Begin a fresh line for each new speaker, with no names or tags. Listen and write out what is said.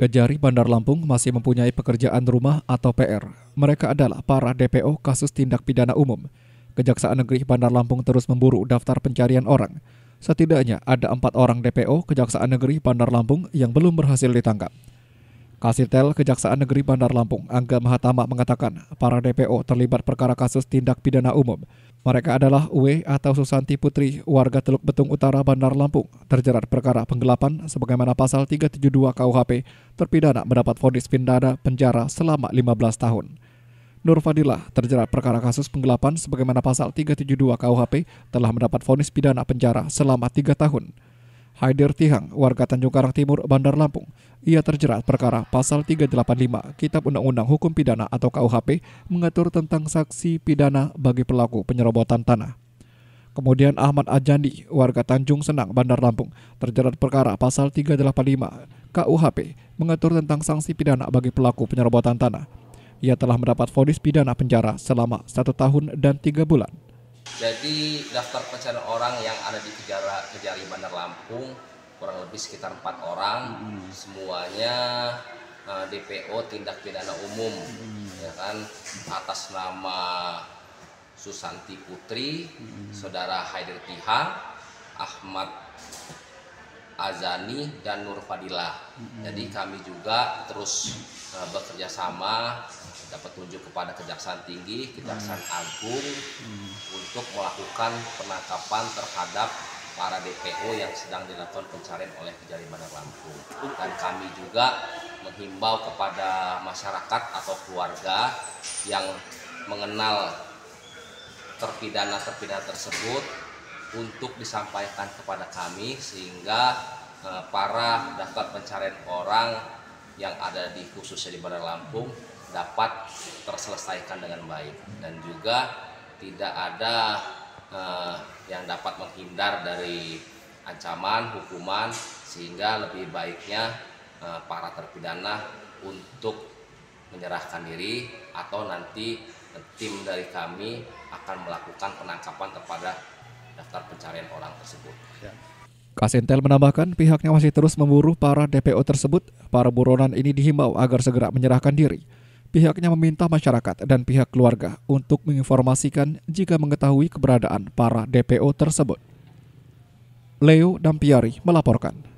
Kejari Bandar Lampung masih mempunyai pekerjaan rumah atau PR. Mereka adalah para DPO kasus tindak pidana umum. Kejaksaan Negeri Bandar Lampung terus memburu daftar pencarian orang. Setidaknya ada empat orang DPO Kejaksaan Negeri Bandar Lampung yang belum berhasil ditangkap. Kasitel Kejaksaan Negeri Bandar Lampung, Angga Mahatama mengatakan para DPO terlibat perkara kasus tindak pidana umum. Mereka adalah W atau Susanti Putri, warga Teluk Betung Utara Bandar Lampung, terjerat perkara penggelapan sebagaimana pasal 372 KUHP, terpidana mendapat vonis pidana penjara selama 15 tahun. Nur Fadilah terjerat perkara kasus penggelapan sebagaimana pasal 372 KUHP telah mendapat vonis pidana penjara selama 3 tahun. Haidir Tihang, warga Tanjung Karang Timur, Bandar Lampung. Ia terjerat perkara pasal 385 Kitab Undang-Undang Hukum Pidana atau KUHP mengatur tentang saksi pidana bagi pelaku penyerobotan tanah. Kemudian Ahmad Ajandi, warga Tanjung Senang, Bandar Lampung, terjerat perkara pasal 385 KUHP mengatur tentang sanksi pidana bagi pelaku penyerobotan tanah. Ia telah mendapat vonis pidana penjara selama satu tahun dan tiga bulan.
Jadi daftar pencarian orang yang ada di Kejara, Kejari Bandar Lampung kurang lebih sekitar empat orang, hmm. semuanya uh, eh, DPO tindak pidana umum, hmm. ya kan atas nama Susanti Putri, hmm. saudara Haider Tihang, Ahmad Azani dan Nur Fadilah. Hmm. Jadi kami juga terus uh, bekerja sama dapat tunjuk kepada Kejaksaan Tinggi, Kejaksaan hmm. Agung hmm. Untuk melakukan penangkapan terhadap para DPO yang sedang dilakukan pencarian oleh Kejari Bandar Lampung. Dan kami juga menghimbau kepada masyarakat atau keluarga yang mengenal terpidana-terpidana tersebut untuk disampaikan kepada kami sehingga eh, para daftar pencarian orang yang ada di khususnya di Bandar Lampung dapat terselesaikan dengan baik dan juga tidak ada uh, yang dapat menghindar dari ancaman hukuman sehingga lebih baiknya uh, para terpidana untuk menyerahkan diri atau nanti tim dari kami akan melakukan penangkapan kepada daftar pencarian orang tersebut. Ya.
Kasentel menambahkan pihaknya masih terus memburu para DPO tersebut. Para buronan ini dihimbau agar segera menyerahkan diri. Pihaknya meminta masyarakat dan pihak keluarga untuk menginformasikan jika mengetahui keberadaan para DPO tersebut. Leo Dampiari melaporkan.